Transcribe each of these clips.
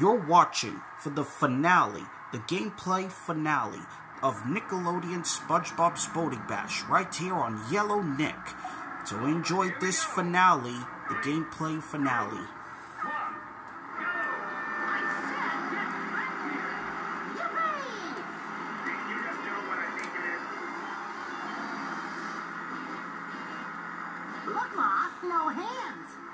You're watching for the finale, the gameplay finale of Nickelodeon SpongeBob's Boating Bash right here on Yellow Nick. So enjoy this finale, the gameplay finale. Look, Ma, no hands.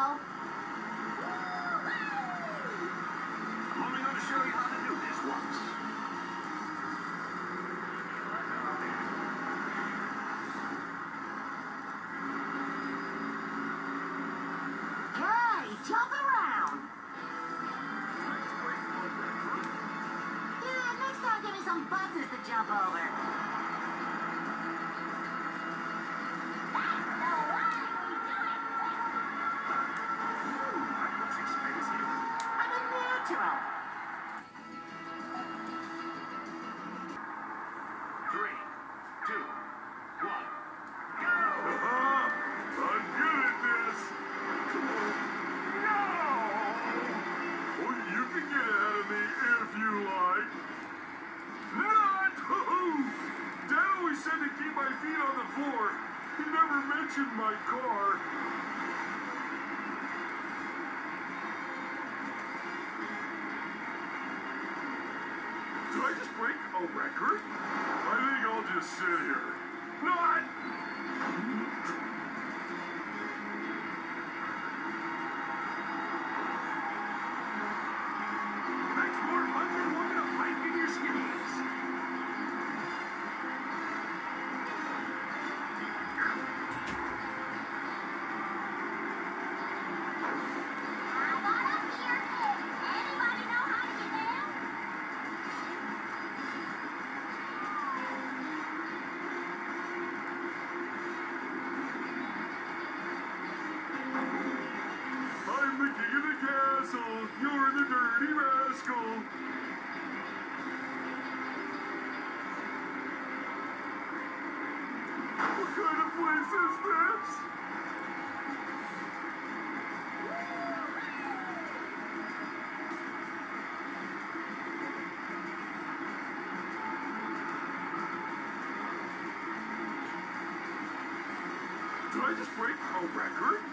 Where'd the floor go? I'm only going to show you how to do this once. Hey, jump around. Yeah, next time give me some buses to jump over. Did I just break a record? I think I'll just sit here. Not! Castle. You're the dirty rascal. What kind of place is this? Did I just break a record?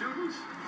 Students?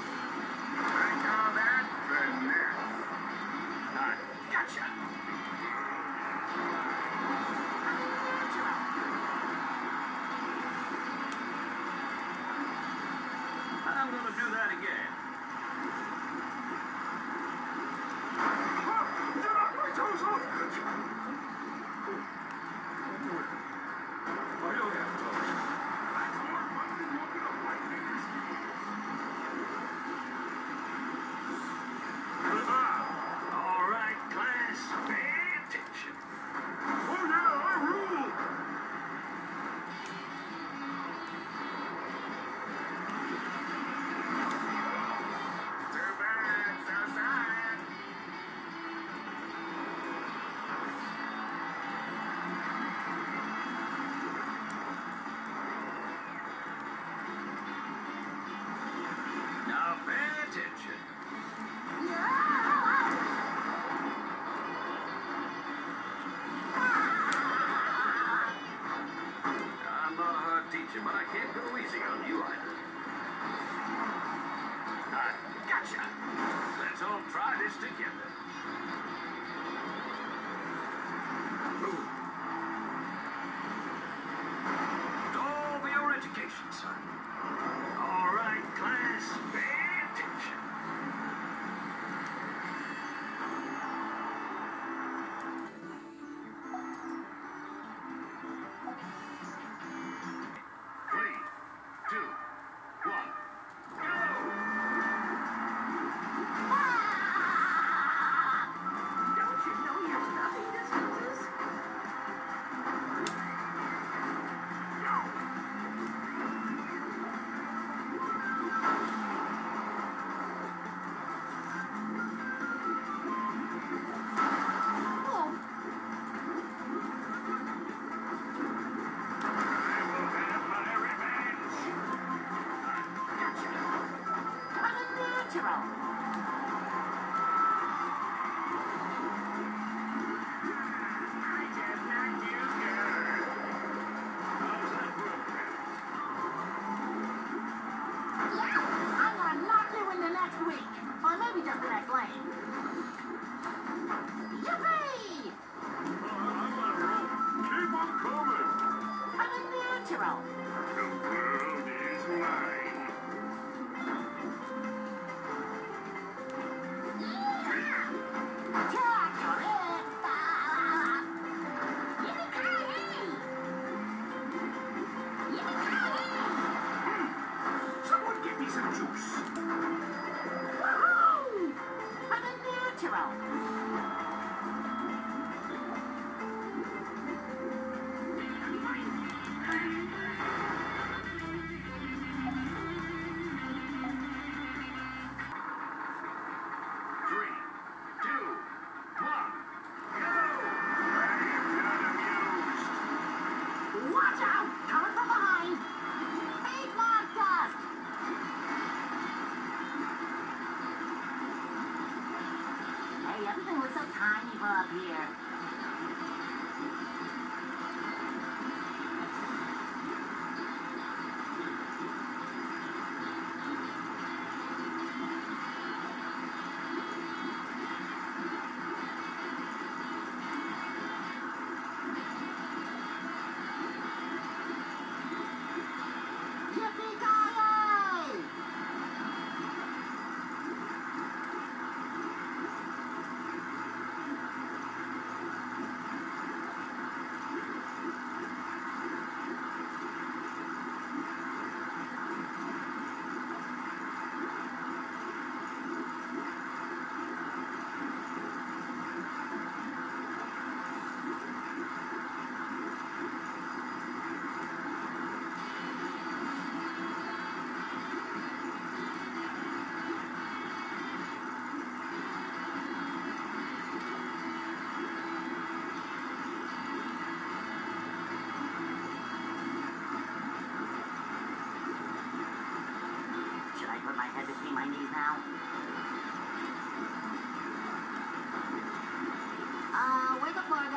Everything was so tiny up here.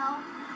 哦。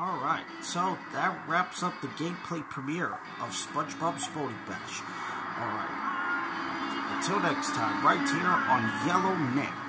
Alright, so that wraps up the gameplay premiere of SpongeBob's Boating Bash. Alright. Until next time, right here on Yellow Nick.